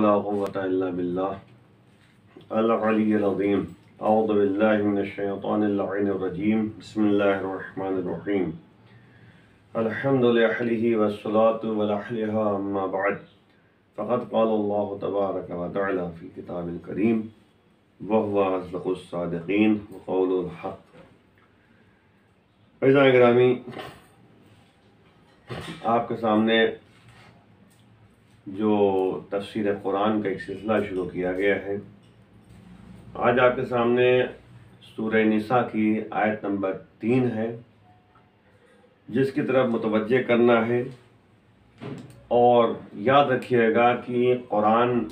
अल्लाम अज़बिल्लाशानरजीम बसमीम अलहमदिल्ली वसलातमबाद फ़कत कल्ला तबारक वाली किताबलकरीम वहवासदीन वक़ौलहक़ फैज़ा ग्रामी आपके सामने जो तफसर कुरान का एक सिलसिला शुरू किया गया है। आज आपके सामने सूर्य निसा की आयत नंबर तीन है, जिसकी तरफ़ मुतवजह करना है। और याद रखिएगा कि कुरान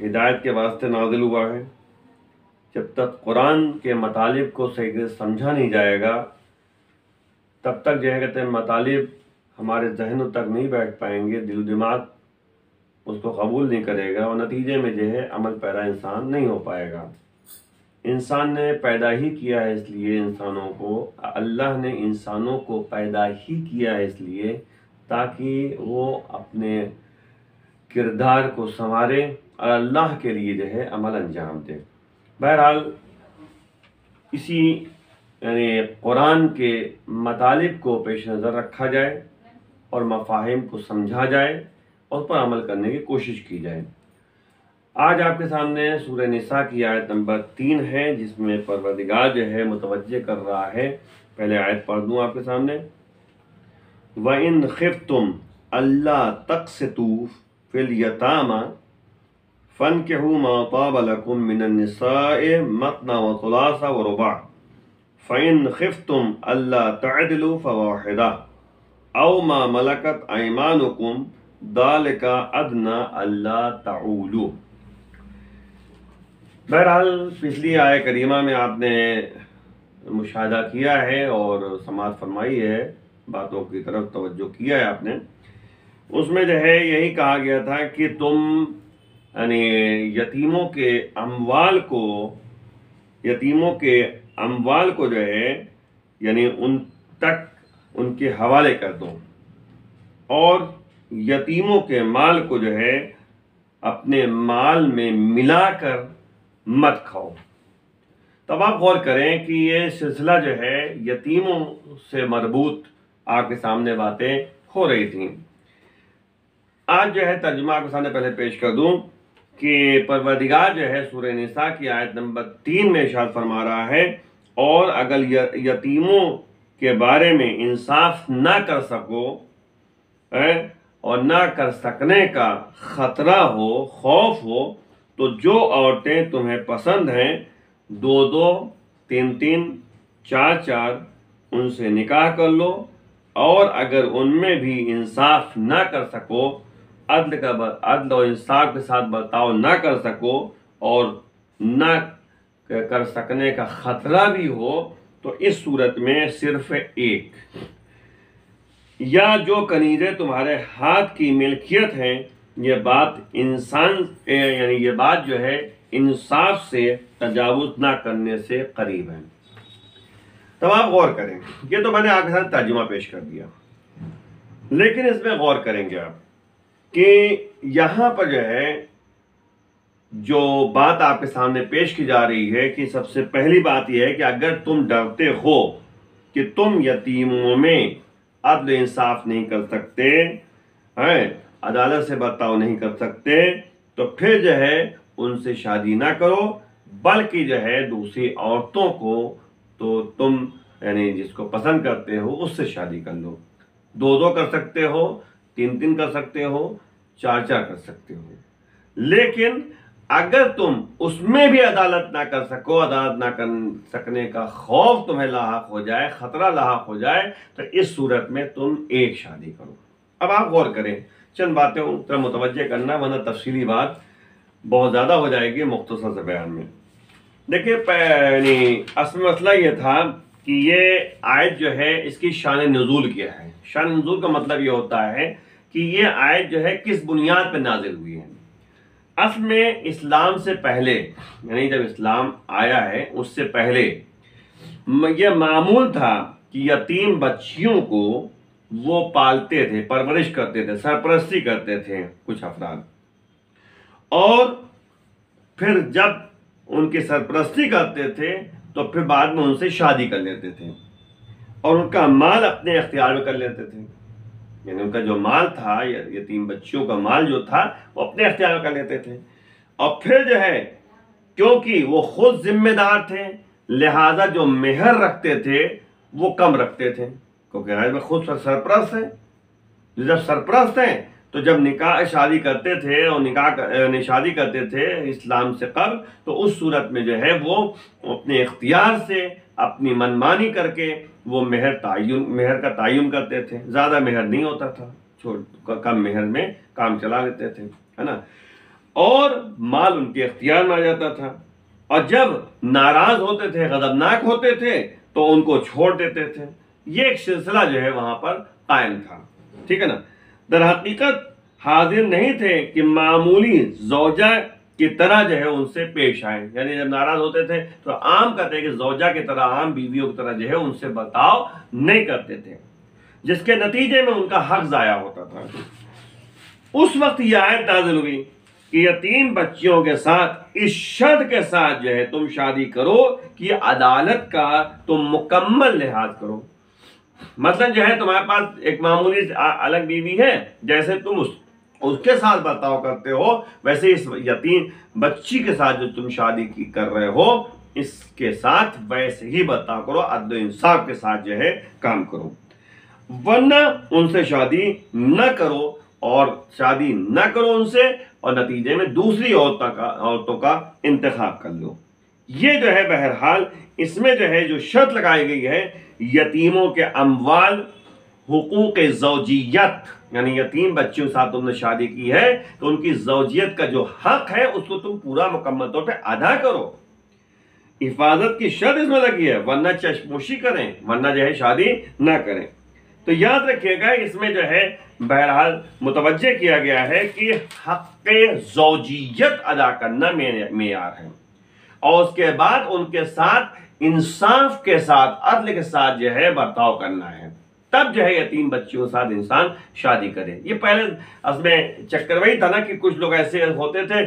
हिदायत के वास्ते नाजिल हुआ है। जब तक कुरान के मतालिब को सही समझा नहीं जाएगा, तब तक जो है कहते हैं मतालिब हमारे जहनों तक नहीं बैठ पाएँगे, दिल दिमाग उसको कबूल नहीं करेगा और नतीजे में जो है अमल पैदा इंसान नहीं हो पाएगा। इंसान ने पैदा ही किया है इसलिए इंसानों को, अल्लाह ने इंसानों को पैदा ही किया है इसलिए ताकि वो अपने किरदार को संवारे और अल्लाह के लिए जो है अमल अंजाम दे। बहरहाल, इसी यानी कुरान के मतालब को पेश नज़र रखा जाए। और मफाहिम को समझा जाए और उस पर अमल करने की कोशिश की जाए। आज आपके सामने सूर्य निसा की आयत नंबर तीन है, जिसमें परवदिगार जो है मुतवजह कर रहा है। पहले आयत पढ़ दूँ आपके सामने। व इन खिफ तुम अल्लाह तक से तूफ फिल यतामा फ़न के हूँ माताबलकुम मतना व तुलासा व रुबा। फ़ैन खिफ तुम अल्लाह तदलु फ़वाहिदा। अव मा मलकत ऐमानुकुम दाल का अदना अल्लाह ताउलू बहरहाल, पिछली आय करीमा में आपने मुशाह किया है और समाज फरमाई है, बातों की तरफ़ तवज्जो किया है आपने। उसमें जो है, यही कहा गया था कि तुम, यानी यतीमों के अमवाल को, यतीमों के अमवाल को जो है, यानी उन तक उनके हवाले कर दो। और यतीमों के माल को जो है, अपने माल में मिलाकर मत खाओ। तब आप गौर करें कि ये सिलसिला जो है, यतीमों से मरबूत आपके सामने बातें हो रही थी। आज जो है, तर्जुमा आपके सामने पहले पेश कर दूँ कि परवदिगार जो है सूर्य निसा की आयत नंबर तीन में इशाद फरमा रहा है, और अगर यतीमों के बारे में इंसाफ ना कर सको, है, और ना कर सकने का ख़तरा हो, खौफ हो तो जो औरतें तुम्हें पसंद हैं, दो दो, तीन तीन, चार चार, उनसे निकाह कर लो। और अगर उनमें भी इंसाफ ना कर सको, अदल का अदल और इंसाफ के साथ बर्ताव ना कर सको, और ना कर सकने का ख़तरा भी हो तो इस सूरत में सिर्फ़ एक। या जो कनीज़ें तुम्हारे हाथ की मिल्कियत हैं, ये बात इंसान यानी ये बात जो है, इंसाफ से तजावुज ना करने से करीब है। तब आप गौर करें, ये तो मैंने आपके साथ तर्जुमा पेश कर दिया। लेकिन इसमें गौर करेंगे आप कि यहाँ पर जो है जो बात आपके सामने पेश की जा रही है कि सबसे पहली बात यह है कि अगर तुम डरते हो कि तुम यतीमों में अदल इंसाफ नहीं कर सकते, हैं, अदालत से बर्ताव नहीं कर सकते तो फिर जो है उनसे शादी ना करो, बल्कि जो है दूसरी औरतों को तो तुम, यानी जिसको पसंद करते हो, उससे शादी कर लो। दो दो कर सकते हो तीन तीन कर सकते हो चार चार कर सकते हो। लेकिन अगर तुम उसमें भी अदालत ना कर सको, अदालत ना कर सकने का खौफ तुम्हें लाक हो जाए, खतरा लाक हो जाए तो इस सूरत में तुम एक शादी करो। अब आप गौर करें, चंद बातें तरह मुतवजह करना, वरना तफसीली बात बहुत ज़्यादा हो जाएगी मुख्तसर से बयान में। देखिए असल मसला ये था कि ये आयत जो है, इसकी शान नजूल क्या है? शान नजूल का मतलब ये होता है कि ये आयत जो है किस बुनियाद पर नाजिल हुई है? असल में इस्लाम से पहले, यानी जब इस्लाम आया है, उससे पहले यह मामूल था कि यतीम बच्चियों को वो पालते थे, परवरिश करते थे, सरपरस्ती करते थे कुछ अफराद। और फिर जब उनकी सरपरस्ती करते थे तो फिर बाद में उनसे शादी कर लेते थे और उनका माल अपने अख्तियार में कर लेते थे। यानी उनका जो माल था, ये तीन बच्चियों का माल जो था, वो अपने अख्तियार कर लेते थे। और फिर जो है, क्योंकि वो खुद जिम्मेदार थे, लिहाजा जो मेहर रखते थे, वो कम रखते थे। क्योंकि आज में खुद सरप्रस्त है। जब सरप्रस्त हैं तो जब निकाह शादी करते थे और निकाह शादी करते थे इस्लाम से कब तो उस सूरत में जो है वो अपने इख्तियार से अपनी मनमानी करके वो मेहर तयन, मेहर का तयन करते थे। ज़्यादा मेहर नहीं होता था छोट कम मेहर में काम चला लेते थे, है ना? और माल उनके अख्तियार में आ जाता था। और जब नाराज़ होते थे, गदबनाक होते थे तो उनको छोड़ देते थे। ये एक सिलसिला जो है वहाँ पर कायम था। ठीक है ना? दर हकीकत हाजिर नहीं थे कि मामूली जोजा की तरह जो है उनसे पेश आए। यानी जब नाराज़ होते थे तो आम कहते हैं कि जोजा की तरह, आम बीवियों की तरह जो है उनसे बर्ताव नहीं करते थे। जिसके नतीजे में उनका हक जाया होता था। उस वक्त यह आयत नाजिल हुई कि यतीम बच्चियों के साथ, इस शर्त के साथ जो है तुम शादी करो कि अदालत का तुम मुकम्मल लिहाज करो। मतलब जो है तुम्हारे पास एक मामूली अलग बीवी है, जैसे तुम उस, उसके साथ बर्ताव करते हो, वैसे इस यतीम बच्ची के साथ जो तुम शादी की कर रहे हो, इसके साथ वैसे ही बर्ताव करो अदल इंसाफ के साथ जो है काम करो। वरना उनसे शादी न करो और शादी न करो उनसे और नतीजे में दूसरी औरतों का औरतों का इंतखब कर लो। ये जो है बहरहाल, इसमें जो है जो शर्त लगाई गई है यतीमों के अमवाल हुकूक जौजियत यानी यतीम बच्चियों साथ तुमने शादी की है तो उनकी जौजियत का जो हक है, उसको तुम पूरा मुकम्मल तौर पर अदा करो। हिफाजत की शर्त इसमें लगी है, वरना चशमोशी करें, वरना जो है शादी ना करें। तो याद रखिएगा, इसमें जो है, बहरहाल मुतवजह किया गया है कि हक जौजियत अदा करना मेयार है। और उसके बाद उनके साथ इंसाफ के साथ, अदल के साथ जो है बर्ताव करना है। तब जो है यतीम बच्चियों के साथ इंसान शादी करे। ये पहले असमें चक्कर वही था ना कि कुछ लोग ऐसे होते थे,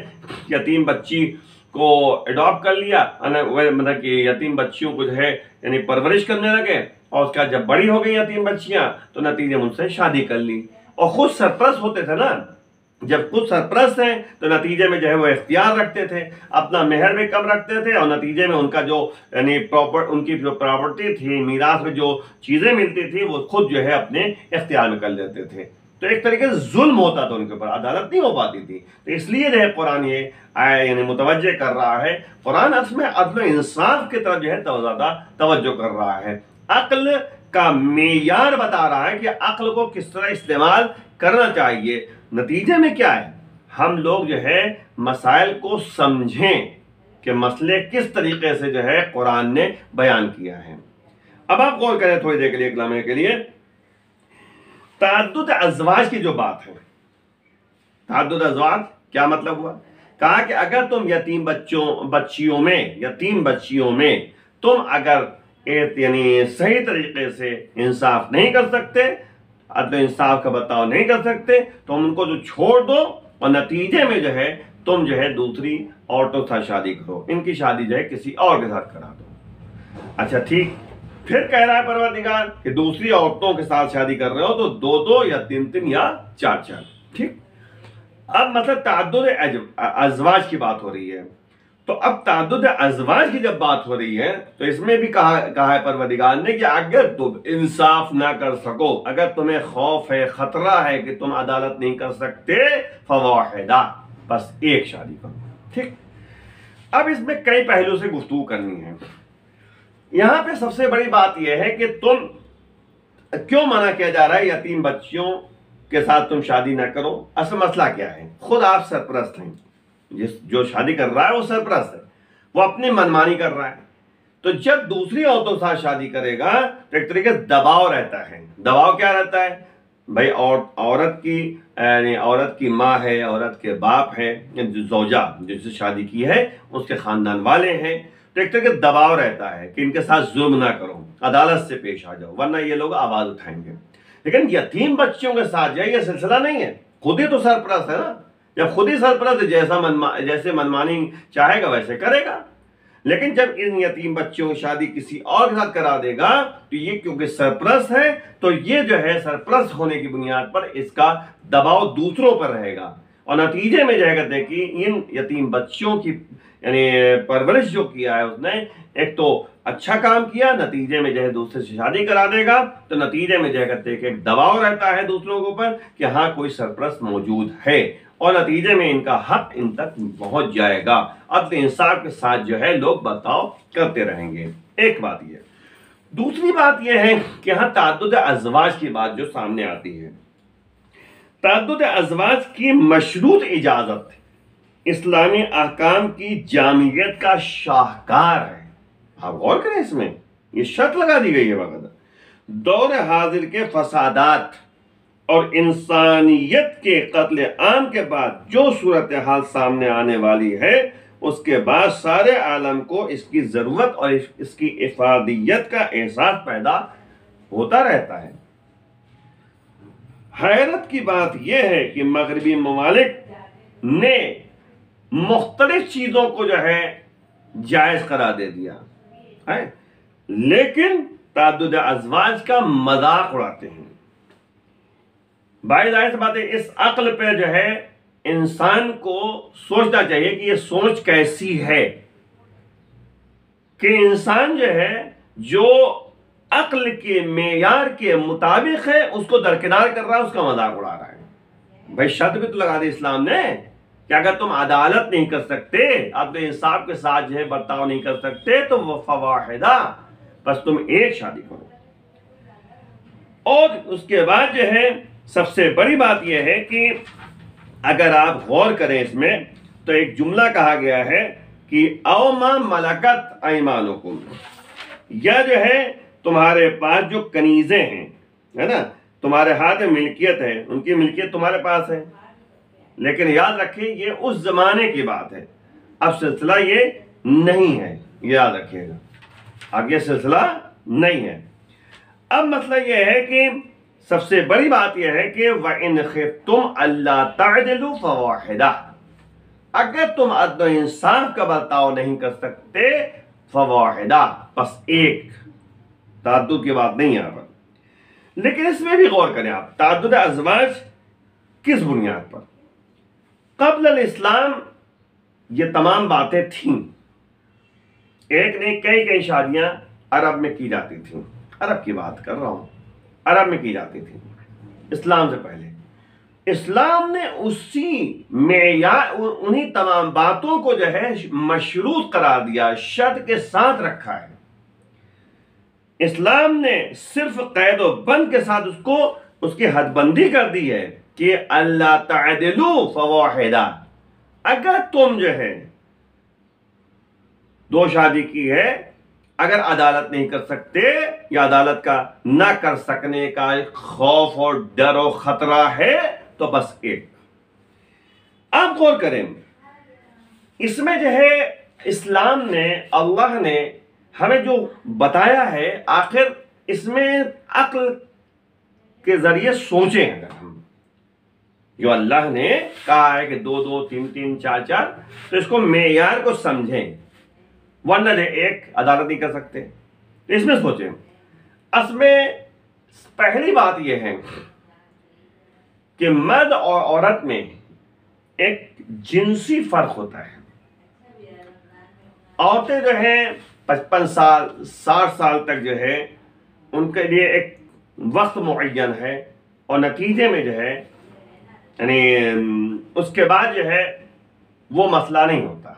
यतीम बच्ची को अडॉप्ट कर लिया मतलब कि यतीम बच्चियों को जो है, यानी परवरिश करने लगे और उसका जब बड़ी हो गई यतीम बच्चियाँ तो नतीजे उनसे शादी कर ली। और खुद सरप्रस्त होते थे ना। जब खुद सरप्रस्त हैं तो नतीजे में जो है वो इख्तियार रखते थे, अपना मेहर भी कम रखते थे, और नतीजे में उनका जो, यानी प्रॉपर उनकी जो प्रॉपर्टी थी, मीरास में जो चीज़ें मिलती थी, वो खुद जो है अपने इख्तियार में कर लेते थे। तो एक तरीके से जुल्म होता था उनके ऊपर, अदालत नहीं हो पाती थी। तो इसलिए जो है कुरान ये यानी मुतवजह कर रहा है। कुरान अस में अदल इंसाफ की तरफ़ जो है तो ज़्यादा तवज्जो कर रहा है। अक्ल का मेयार बता रहा है कि अक्ल को किस तरह इस्तेमाल करना चाहिए। नतीजे में क्या है? हम लोग जो है, मसाइल को समझें कि मसले किस तरीके से जो है, कुरान ने बयान किया है। अब आप गौर करें थोड़ी देर के लिए कलामे के लिए। तद अजवाज की जो बात है तद अजवाज, क्या मतलब हुआ? कहा कि अगर तुम यतीम बच्चों, बच्चियों में, यतीम बच्चियों में तुम अगर यानी सही तरीके से इंसाफ नहीं कर सकते अदल इंसाफ का बर्ताव नहीं कर सकते तो हम उनको जो छोड़ दो, और नतीजे में जो है, तुम जो है दूसरी औरतों के साथ शादी करो। इनकी शादी जो है किसी और के साथ करा दो। अच्छा ठीक। फिर कह रहा है परवरदिगार कि दूसरी औरतों के साथ शादी कर रहे हो तो दो दो या तीन तीन या चार चार ठीक। अब मतलब ताद अजवाज की बात हो रही है। तो अब तादुद अजवाज की जब बात हो रही है तो इसमें भी कहा कहा है परवदिगार ने कि अगर तुम इंसाफ ना कर सको। अगर तुम्हें खौफ है, खतरा है कि तुम अदालत नहीं कर सकते फवाहिदा बस एक शादी करो। ठीक? अब इसमें कई पहलू से गुफ्तु करनी है। यहाँ पे सबसे बड़ी बात यह है कि तुम, क्यों मना किया जा रहा है यतीम बच्चियों के साथ तुम शादी ना करो? असल मसला क्या है? खुद आप सरप्रस्त हैं। जिस, जो शादी कर रहा है, वो सरप्रस्त है। वो अपनी मनमानी कर रहा है। तो जब दूसरी औरतों के साथ शादी करेगा तो एक तरीके से दबाव रहता है। दबाव क्या रहता है? भाई और औरत की, यानी औरत की माँ है, औरत के बाप है जोजा, जिससे शादी की है, उसके खानदान वाले हैं। तो एक तरीके दबाव रहता है कि इनके साथ जुर्म ना करो, अदालत से पेश आ जाओ वरना ये लोग आवाज़ उठाएँगे। लेकिन यतीम बच्चियों के साथ जाए ये सिलसिला नहीं है। खुद ही तो सरप्रस्त है ना। जब खुद ही सरप्रस्त जैसा मनमा, जैसे मनमानी चाहेगा वैसे करेगा। लेकिन जब इन यतीम बच्चों की शादी किसी और के साथ करा देगा तो ये क्योंकि सरप्रस्त है तो ये जो है सरप्रस्त होने की बुनियाद पर इसका दबाव दूसरों पर रहेगा। और नतीजे में जो कहते हैं कि इन यतीम बच्चों की, यानी परवरिश जो किया है उसने, एक तो अच्छा काम किया, नतीजे में जो है दूसरे से शादी करा देगा तो नतीजे में जो कहते हैं कि एक दबाव रहता है दूसरों के ऊपर कि हाँ कोई सरप्रस्त मौजूद है। और नतीजे में इनका हक इन तक पहुँच जाएगा। अब इंसाफ के साथ जो है लोग बर्ताव करते रहेंगे। एक बात यह दूसरी बात यह है कि यहाँ तादुद अजवाज की बात जो सामने आती है। तादुद अजवाज की मशरूत इजाज़त इस्लामी अहकाम की जामियत का शाहकार है। आप गौर करें इसमें। ये शर्त लगा दी गई है वगैरह। दौर हाजिर के फसादात। और इंसानियत के कत्ल आम के बाद जो सूरत हाल सामने आने वाली है, उसके बाद सारे आलम को इसकी ज़रूरत और इसकी इफादियत का एहसास पैदा होता रहता है। हैरत की बात यह है कि मगरबी ममालिक ने मुख्तलिफ़ चीज़ों को जो है जायज़ करा दे दिया, है? लेकिन तादुद अजवाज का मज़ाक उड़ाते हैं। भाई ज़ाहिर सी बात है इस अक्ल पे जो है, इंसान को सोचना चाहिए कि ये सोच कैसी है। कि इंसान जो है, जो अक्ल के मेयार के मुताबिक है, उसको दरकिनार कर रहा है, उसका मज़ाक उड़ा रहा है। भाई शब्द भी तो लगा दे इस्लाम ने कि अगर तुम अदालत नहीं कर सकते, अब तो इंसाफ के साथ जो है बर्ताव नहीं कर सकते तो वह फवाहिदा, बस तुम एक शादी करो। और उसके बाद जो है सबसे बड़ी बात यह है कि अगर आप गौर करें इसमें तो एक जुमला कहा गया है कि अवमा मलकत ऐमानुकुम यह जो है, तुम्हारे पास जो कनीजे हैं, है ना? तुम्हारे हाथ में मिल्कियत है, उनकी मिल्कियत तुम्हारे पास है। लेकिन याद रखें, ये उस जमाने की बात है। अब सिलसिला ये नहीं है, याद रखिएगा। आगे सिलसिला नहीं है। अब मसला यह है कि सबसे बड़ी बात यह है कि व इन तुम अल्लाह तदलु फवाहिदा। अगर तुम अदल इंसाफ का बर्ताव नहीं कर सकते, फवाहिदा, बस एक। तादुद की बात नहीं आ रहा लेकिन इसमें भी गौर करें आप तादुद अजवाज किस बुनियाद पर? कबल इस्लाम ये तमाम बातें थीं। एक नहीं कई कई शादियाँ अरब में की जाती थीं। अरब की बात कर रहा हूँ। अरब में की जाती थी, इस्लाम से पहले। इस्लाम ने उसी मेयार उन्हीं तमाम बातों को जो है, मशरूत करार दिया, शर्त के साथ रखा है। इस्लाम ने सिर्फ़ कैद बंद के साथ उसको, उसकी हदबंदी कर दी है कि अल्लाह तदलू फवाहिदा। अगर तुम जो है, दो शादी की है अगर अदालत नहीं कर सकते या अदालत का ना कर सकने का खौफ और डर और खतरा है तो बस एक। आप गौर करें, इसमें जो है, इस्लाम ने, अल्लाह ने हमें जो बताया है, आखिर इसमें अक्ल के ज़रिए सोचें अगर हम। जो अल्लाह ने कहा है कि दो दो, तीन तीन, चार चार तो इसको मेयार को समझें। वरना एक, अदालत नहीं कर सकते। तो इसमें सोचें। असमें पहली बात यह है कि मर्द और औरत में एक जिनसी फ़र्क होता है। औरतें जो है, पचपन साल, साठ साल तक जो है, उनके लिए एक वक्त मुन है और नतीजे में जो है, यानी उसके बाद जो है, वो मसला नहीं होता।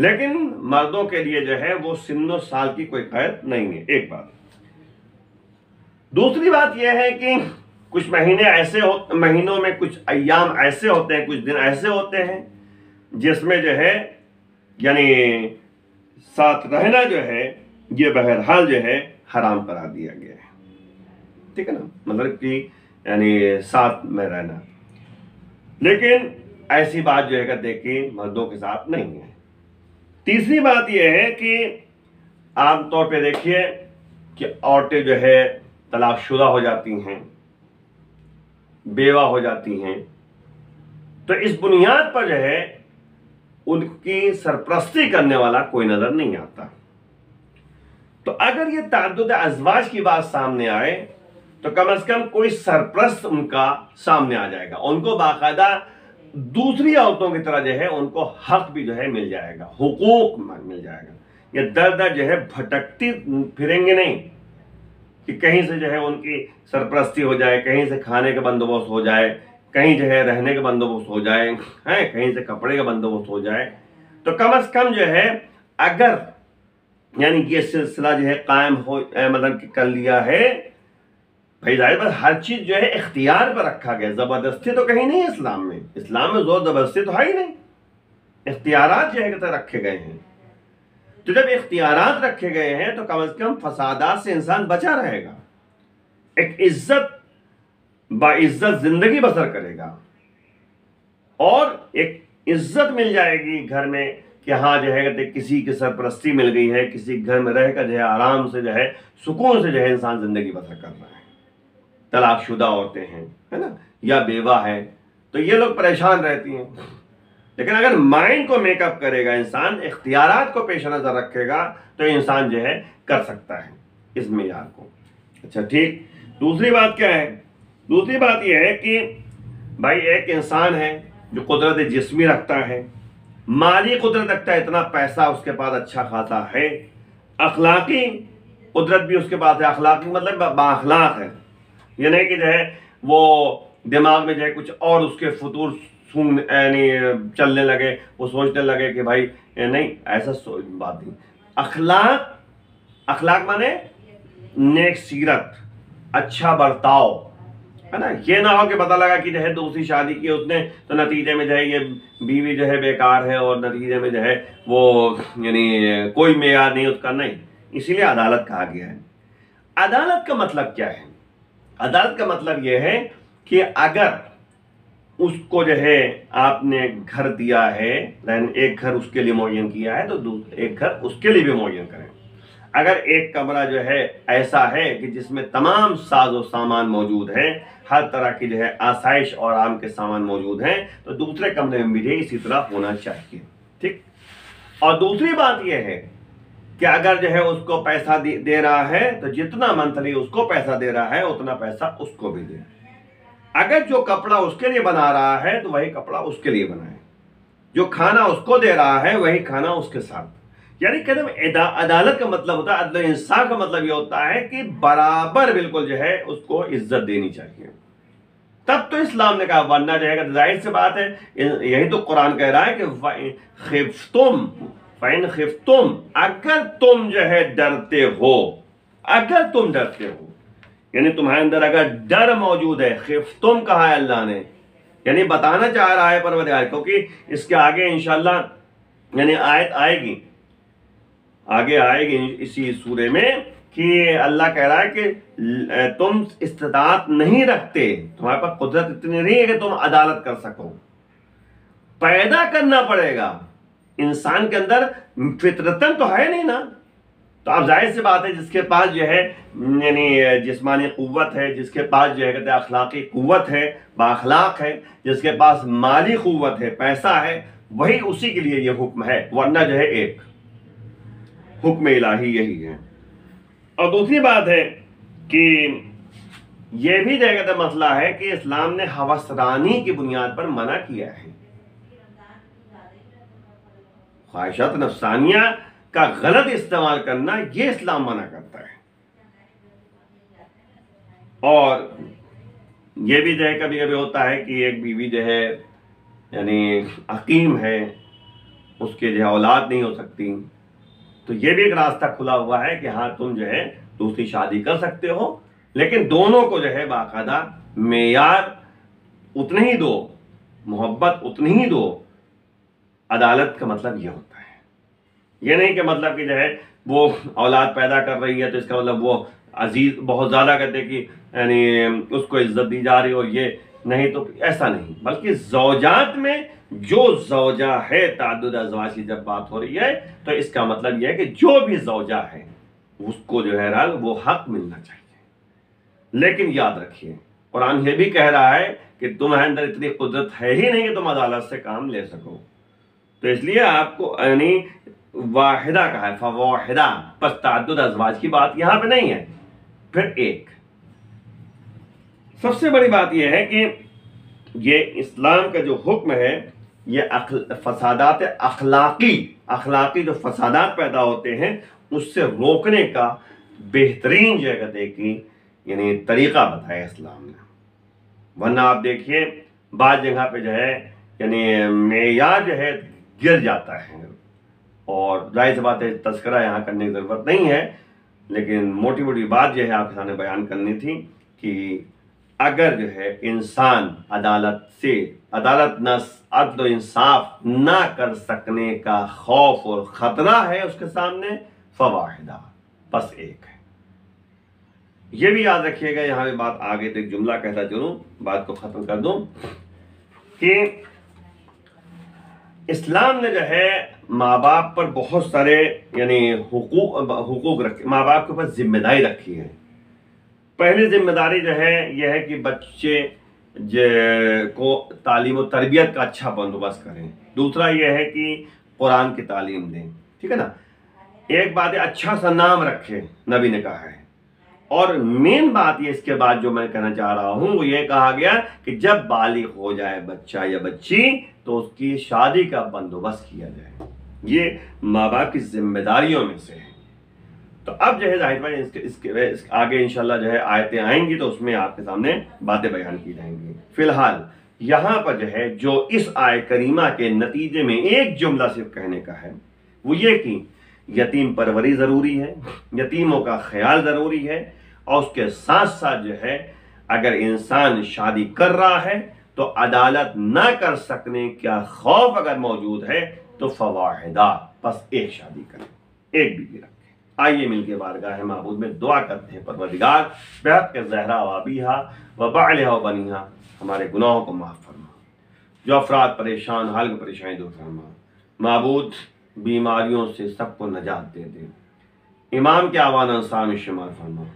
लेकिन मर्दों के लिए जो है वो सिन्नो साल की कोई कैद नहीं है, एक बात। दूसरी बात यह है कि कुछ महीने ऐसे हो, महीनों में कुछ अयाम ऐसे होते हैं, कुछ दिन ऐसे होते हैं, जिसमें जो है, यानी साथ रहना जो है, ये बहरहाल जो है हराम करा दिया गया है। ठीक है ना? मतलब कि, यानी साथ में रहना। लेकिन ऐसी बात जो है देखिए, मर्दों के साथ नहीं है। तीसरी बात यह है कि आमतौर पे देखिए कि औरतें जो है तलाकशुदा हो जाती हैं, बेवा हो जाती हैं। तो इस बुनियाद पर जो है उनकी सरप्रस्ती करने वाला कोई नज़र नहीं आता। तो अगर ये तादुद अजवाज की बात सामने आए तो कम अज कम कोई सरप्रस्त उनका सामने आ जाएगा। उनको बाकायदा दूसरी औरतों की तरह जो है, उनको हक भी जो है मिल जाएगा, हुकूक मिल जाएगा। ये दर दर जो है भटकती, फिरेंगे नहीं कि कहीं से जो है उनकी सरप्रस्ती हो जाए, कहीं से खाने का बंदोबस्त हो जाए, कहीं जो है रहने का बंदोबस्त हो जाए, हैं, कहीं से कपड़े का बंदोबस्त हो जाए। तो कम अज कम जो है, अगर यानी ये सिलसिला जो है कायम हो मतलब कर लिया है भाई ज़ाहिर बात हर चीज़ जो है इख्तियार पर रखा गया ज़बरदस्ती तो कहीं नहीं है इस्लाम में। इस्लाम में ज़ोर ज़बरदस्ती तो है ही नहीं। इख्तियार जो है रखे गए हैं। तो जब इख्तियार रखे गए हैं तो कम अज कम फसादात से इंसान बचा रहेगा। एक इज़्ज़त, बाइज्जत ज़िंदगी बसर करेगा। और एक इज़्ज़त मिल जाएगी घर में कि हाँ जो है कहते किसी की सरपरस्ती मिल गई है, किसी घर में रहकर जो है आराम से जो है, सुकून से जो है इंसान ज़िंदगी बसर कर रहा है। तलाकशुदा औरतें हैं, है ना? या बेवा है तो ये लोग परेशान रहती हैं। लेकिन अगर माइंड को मेकअप करेगा, इंसान इख्तियार को पेश नज़र रखेगा तो इंसान जो है कर सकता है इस मैार को। अच्छा ठीक। दूसरी बात क्या है? दूसरी बात यह है कि भाई, एक इंसान है जो कुदरत जिसमी रखता है, माली कुदरत रखता है, इतना पैसा उसके पास अच्छा खासा है, अखलाकी कुदरत भी उसके पास है। अखलाकी मतलब बाखलाक है। ये नहीं कि जो है वो दिमाग में जो है कुछ और उसके फतूर सुन यानी, चलने लगे, वो सोचने लगे कि भाई नहीं, ऐसा बात नहीं। अखलाक अखलाक माने नेक सीरत अच्छा बर्ताव, है ना? ये ना हो कि पता लगा कि जो है दूसरी शादी की उसने तो नतीजे में जो है ये बीवी जो है बेकार है और नतीजे में जो है वो, यानी, कोई मेयार नहीं, उसका नहीं। इसीलिए अदालत कहा गया है। अदालत का मतलब क्या है? अदालत का मतलब यह है कि अगर उसको जो है आपने घर दिया है एक घर उसके लिए मुहैन किया है तो एक घर उसके लिए भी मुहैन करें। अगर एक कमरा जो है ऐसा है कि जिसमें तमाम साजो सामान मौजूद है, हर तरह की जो है आसाइश और आम के सामान मौजूद हैं तो दूसरे कमरे में भी इसी तरह होना चाहिए। ठीक? और दूसरी बात यह है कि अगर जो है उसको पैसा दे, रहा है तो जितना मंथली उसको पैसा दे रहा है उतना पैसा उसको भी दे। अगर जो कपड़ा उसके लिए बना रहा है तो वही कपड़ा उसके लिए बनाए। जो खाना उसको दे रहा है वही खाना उसके साथ। यानी कदम अदालत का मतलब होता है अदल इंसाफ का मतलब यह होता है कि बराबर बिल्कुल जो है उसको इज़्ज़त देनी चाहिए। तब तो इस्लाम ने कहा वरना जाएगा ज़ाहिर सी बात है यही तो कुरान कह रहा है कि फ़ैन खिफ्तुम अगर तुम जो है डरते हो, अगर तुम डरते हो, यानी तुम्हारे अंदर अगर डर मौजूद है खिफ्तुम कहा है अल्लाह ने? यानी बताना चाह रहा है परवरदिगार क्योंकि इसके आगे इंशाल्लाह, यानी आयत आएगी। आगे आएगी इसी सूर्य में कि अल्लाह कह रहा है कि तुम इस्तात नहीं रखते। तुम्हारे पास कुदरत इतनी नहीं है कि तुम अदालत कर सको। पैदा करना पड़ेगा। इंसान के अंदर फितरतन तो है नहीं ना। तो आप ज़ाहिर सी बात है, जिसके पास जो है, यानी, जिसमानी क़वत है, जिसके पास जो है, कहते हैं, अखलाकी क़वत है बाखलाक है, जिसके पास माली क़वत है, पैसा है, वही उसी के लिए ये हुक्म है। वरना जो है, एक हुक्म इलाही यही है। और दूसरी बात है कि यह भी जो जगह मसला है कि इस्लाम ने हवसरानी की बुनियाद पर मना किया है। ख्वाहिशात नफसानिया का गलत इस्तेमाल करना यह इस्लाम मना करता है। और यह भी जो है कभी कभी होता है कि एक बीवी जो है, यानी हकीम है, उसके जो है औलाद नहीं हो सकती। तो ये भी एक रास्ता खुला हुआ है कि हाँ तुम जो है दूसरी शादी कर सकते हो, लेकिन दोनों को जो है बाकायदा मेयार उतने ही दो, मोहब्बत उतनी ही दो अदालत का मतलब यह होता है। यह नहीं कि मतलब कि जो है, वो औलाद पैदा कर रही है तो इसका मतलब वो अज़ीज़ बहुत ज़्यादा कहते कि, यानी, उसको इज़्ज़त दी जा रही हो ये नहीं तो ऐसा नहीं। बल्कि जौजात में जो जौजा है, तादुद अजवाज की जब बात हो रही है तो इसका मतलब यह है कि जो भी जौजा है, उसको जो है वो हक मिलना चाहिए। लेकिन याद रखिए, कुरान ये भी कह रहा है कि तुम्हारे अंदर इतनी कुदरत है ही नहीं कि तुम अदालत से काम ले सको। तो इसलिए आपको यानी वाहिदा कहा है, फवाहिदा, बस अजवाज की बात यहाँ पे नहीं है। फिर एक, सबसे बड़ी बात यह है कि ये इस्लाम का जो हुक्म है, ये फसादात अखलाकी अखलाकी जो फसादात पैदा होते हैं, उससे रोकने का बेहतरीन जगह देखी यानी तरीका बताया इस्लाम ने। वरना आप देखिए बाद जगह पे जो है, यानी मैार जो है गिर जाता है। और ज़ाहिर सी बात है, तस्करा यहाँ करने की ज़रूरत नहीं है, लेकिन मोटी मोटी बात जो है आपके सामने बयान करनी थी कि अगर जो है इंसान अदालत से, अदालत न अदल इंसाफ ना कर सकने का खौफ और ख़तरा है उसके सामने, फवाहिदा, बस एक है। ये भी याद रखिएगा, यहाँ पे बात आगे तो एक जुमला कहता चलूँ, बात को ख़त्म कर दूँ, कि इस्लाम ने जो है माँ बाप पर बहुत सारे, यानी हुकूक हुकूक रखे माँ बाप के ऊपर ज़िम्मेदारी रखी है। पहली ज़िम्मेदारी जो है, यह है कि बच्चे को तालीम और तरबियत का अच्छा बंदोबस्त करें। दूसरा यह है कि कुरान की तालीम दें। ठीक है ना? एक बात अच्छा सा नाम रखें, नबी ने कहा है। और मेन बात ये इसके बाद जो मैं कहना चाह रहा हूँ वो ये कहा गया कि जब बालिग हो जाए बच्चा या बच्ची तो उसकी शादी का बंदोबस्त किया जाए। ये माँ बाप की जिम्मेदारियों में से है। तो अब जो है ज़ाहिर भाई इसके, इसके इस, आगे इंशाल्लाह जो है आयतें आएँगी तो उसमें आपके सामने बातें बयान की जाएँगी। फ़िलहाल यहाँ पर जो है जो इस आय करीमा के नतीजे में एक जुमला सिर्फ़ कहने का है वो ये कि यतीम परवरी ज़रूरी है यतीमों का ख्याल ज़रूरी है और उसके साथ साथ जो है, अगर इंसान शादी कर रहा है तो अदालत न कर सकने का खौफ अगर मौजूद है तो फवाहिदा, बस एक शादी करें, एक बीवी रखें। आइए मिलके बारगाह महबूद में दुआ करते हैं, परवरदिगार, बेहद के जहरा वाबीहा व बालिहा बनिहा, हमारे गुनाहों को माफ़ फरमा। जो अफराद परेशान, हाल की परेशानी दूर फरमा। महबूद बीमारियों से सबको नजात दे दे। इमाम के आवान अंसार में शुमार फरमा।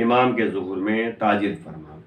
इमाम के जहूर में ताजिर फरमा